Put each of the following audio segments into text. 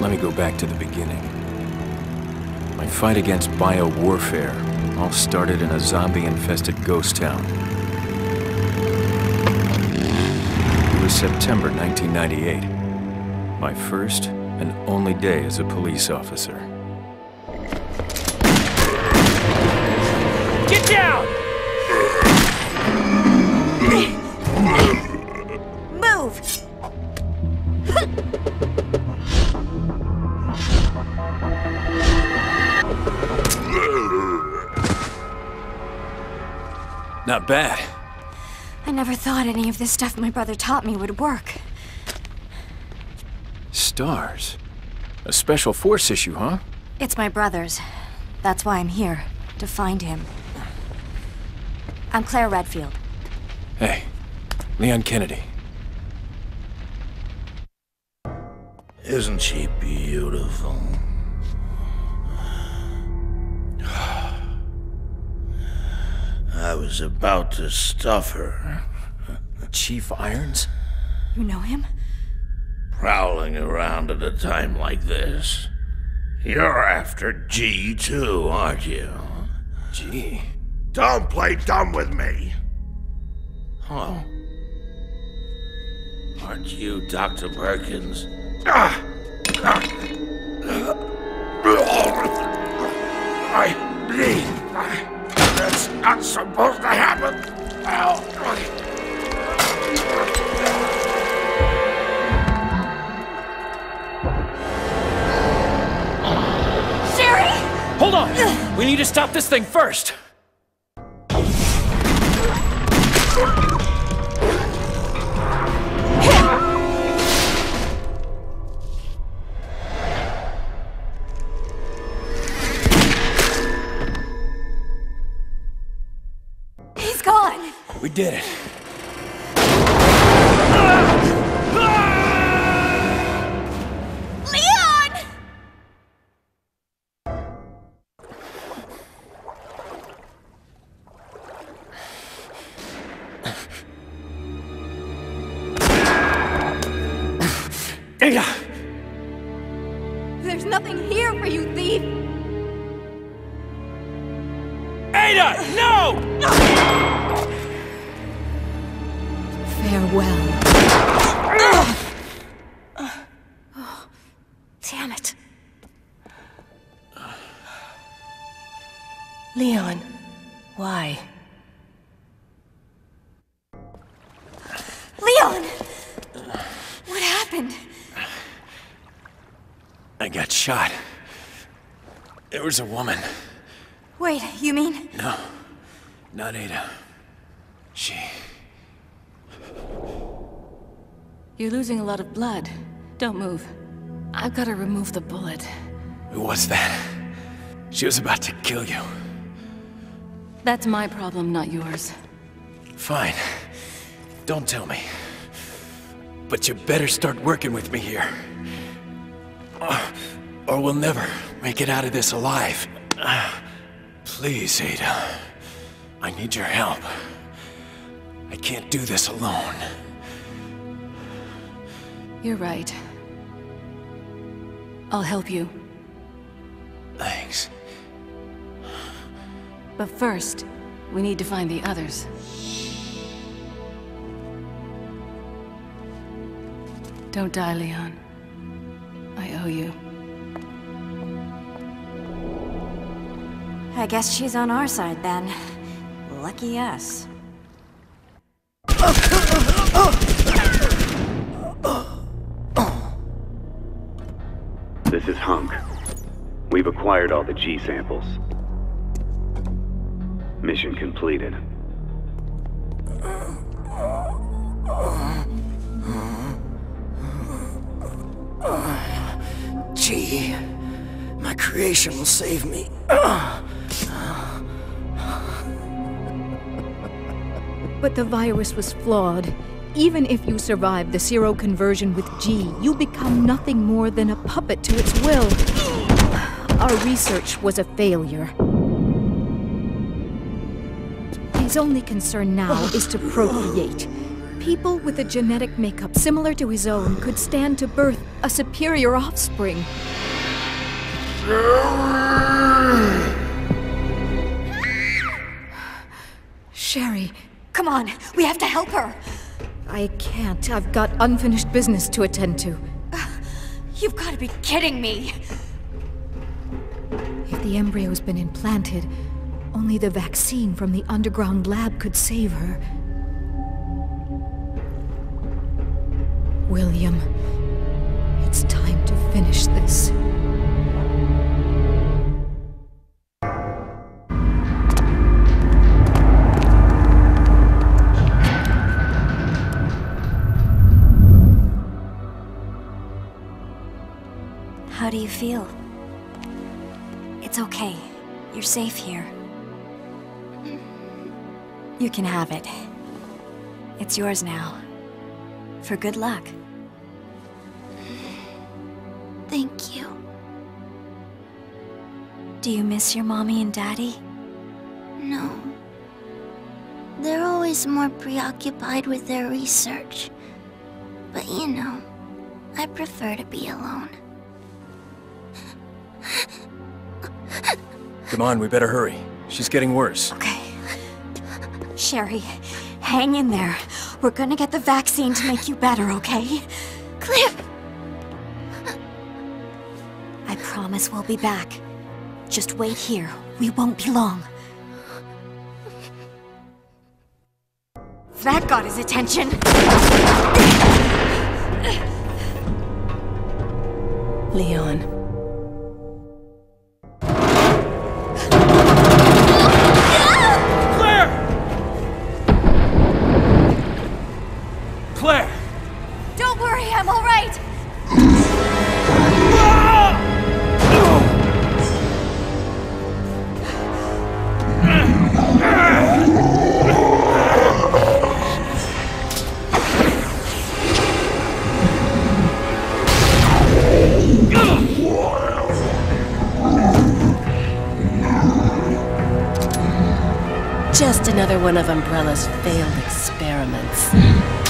let me go back to the beginning. My fight against bio-warfare all started in a zombie-infested ghost town. It was September 1998. My first and only day as a police officer. Get down! Not bad. I never thought any of this stuff my brother taught me would work. Stars. A special force issue, huh? It's my brother's. That's why I'm here. To find him. I'm Claire Redfield. Hey, Leon Kennedy. Isn't she beautiful? Was about to stuff her. Chief Irons? You know him? Prowling around at a time like this. You're after G too, aren't you? G. Don't play dumb with me. Oh. Aren't you Dr. Birkin? Ah! Not supposed to happen. Ow. Sherry! Hold on! We need to stop this thing first! We did it. Leon! Ada! There's nothing here for you, thief! Ada! No! Farewell. Oh, damn it. Leon, why? Leon! What happened? I got shot. There was a woman. Wait, you mean? No, not Ada. She. You're losing a lot of blood. Don't move. I've got to remove the bullet. Who was that? She was about to kill you. That's my problem, not yours. Fine. Don't tell me. But you better start working with me here. Or, or we'll never make it out of this alive. Please, Ada. I need your help. I can't do this alone. You're right. I'll help you. Thanks. But first, we need to find the others. Don't die, Leon. I owe you. I guess she's on our side then. Lucky us. We've acquired all the G samples. Mission completed. G, my creation will save me. But the virus was flawed. Even if you survive the zero seroconversion with G, you become nothing more than a puppet to its will. Our research was a failure. His only concern now is to procreate. people with a genetic makeup similar to his own could stand to birth a superior offspring. Sherry, Come on, we have to help her. I can't. I've got unfinished business to attend to. You've got to be kidding me. The embryo's been implanted, only the vaccine from the underground lab could save her. William, it's time to finish this. How do you feel? It's okay. You're safe here. You can have it. It's yours now. For good luck. Thank you. Do you miss your mommy and daddy? No. They're always more preoccupied with their research. But you know, I prefer to be alone. Come on, we better hurry. She's getting worse. Okay. Sherry, hang in there. We're gonna get the vaccine to make you better, okay? Cliff! I promise we'll be back. Just wait here. We won't be long. That got his attention. Leon. I'm all right. Just another one of Umbrella's failed experiments.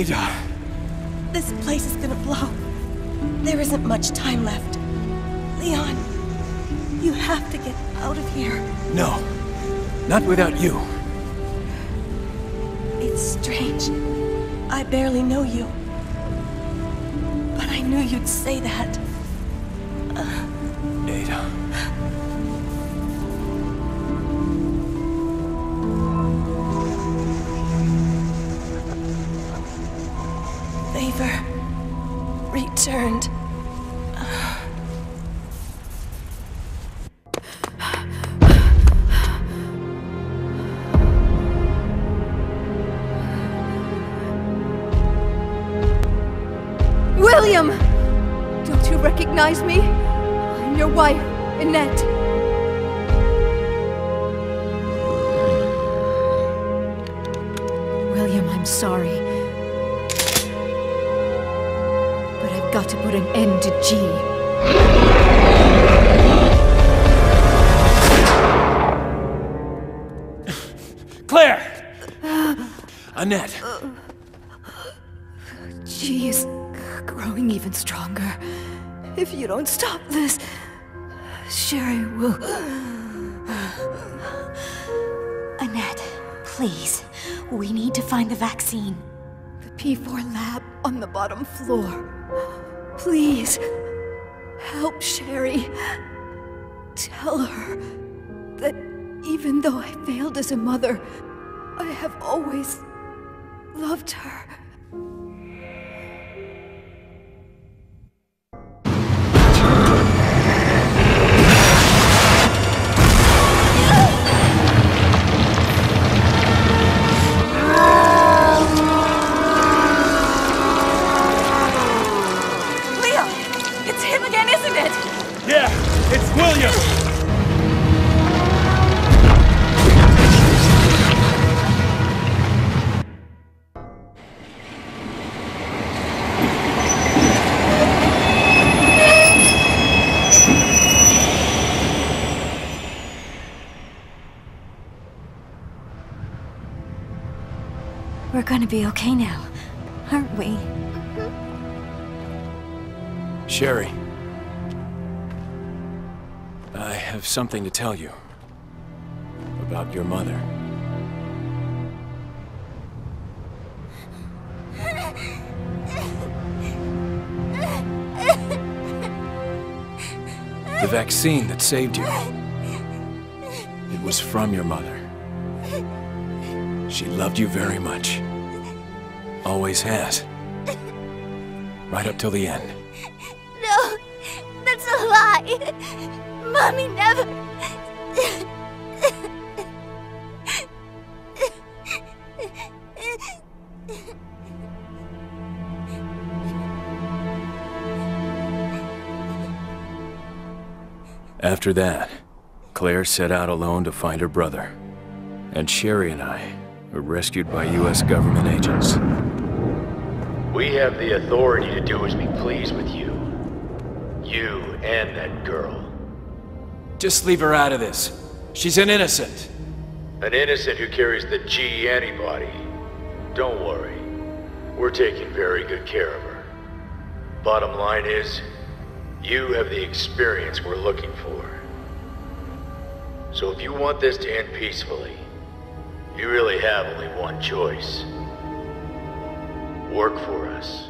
Ada. This place is gonna blow. There isn't much time left. Leon, you have to get out of here. No. Not without you. Strange. I barely know you. But I knew you'd say that. Uh... Ada. Favor returned. William! Don't you recognize me? I'm your wife, Annette. William, I'm sorry. But I've got to put an end to G. Claire! Annette. If you don't stop this, Sherry will. Annette, please. We need to find the vaccine. The P4 lab on the bottom floor. Please, help Sherry. Tell her that even though I failed as a mother, I have always loved her. Be okay now, aren't we? Sherry. I have something to tell you. About your mother. The vaccine that saved you. It was from your mother. She loved you very much. Always has. Right up till the end. No, that's a lie. Mommy never. After that, Claire set out alone to find her brother. And Sherry and I were rescued by U.S. government agents. We have the authority to do as we please with you. You and that girl. Just leave her out of this. She's an innocent. An innocent who carries the G antibody. Don't worry. We're taking very good care of her. Bottom line is, you have the experience we're looking for. So if you want this to end peacefully, you really have only one choice. Work for us.